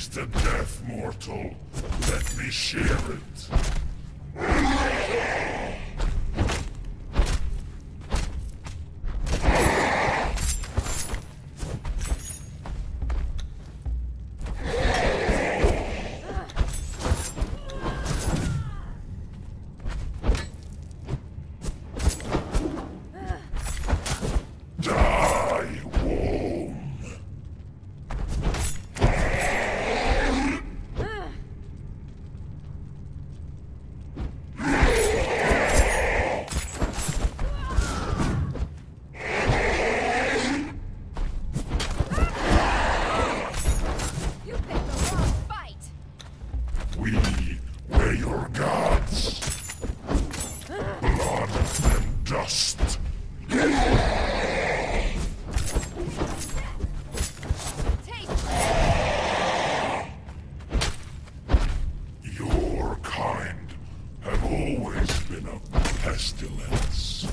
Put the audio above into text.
tasted death, mortal. Let me share it. Gods. Blood and dust. Your kind have always been a pestilence.